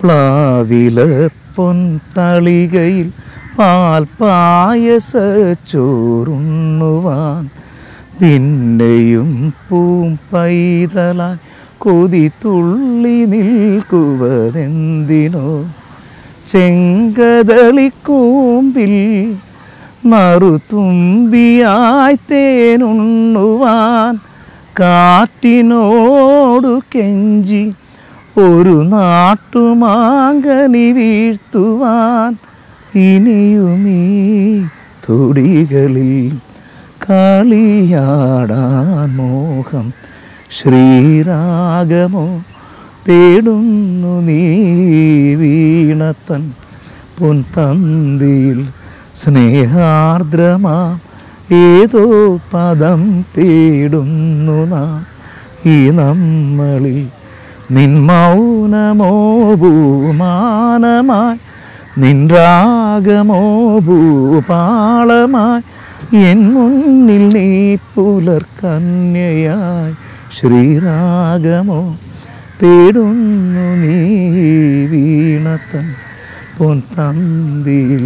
പ്ലാവില പൊൻതളികയിൽ പാൽപായസ ചോറുണ്ണുവാൻ പിന്നെയും പൂം പൈതലായി കൊതി തുള്ളി നിൽക്കുവതെന്തിനോ? ചെങ്കതളിക്കൂമ്പിൽ മറുതുമ്പിയായി തേനുണ്ണുവാൻ കാറ്റിനോടു കെഞ്ചി ഒരു നാട്ടുമാങ്കനി വീഴ്ത്തുവാൻ ഇനിയുമീ തുടികളിൽ കളിയാടാൻ മോഹം ശ്രീരാഗമോ തേടുന്നു നീ വീണത്തൻ പൊൻതന്തിയിൽ സ്നേഹാർദ്രമാ ഏതോ പദം തേടുന്നു നാം ഈ നമ്മളിൽ നിൻ മൗനമോ ഭൂമാനമായി നിൻ രാഗമോ ഭൂപാളമായി എൻ മുന്നിൽ നീ പുലർക്കന്യയായി. ശ്രീരാഗമോ തേടുന്നു നീ വീണത്തൻ പൊൻതന്തിയിൽ.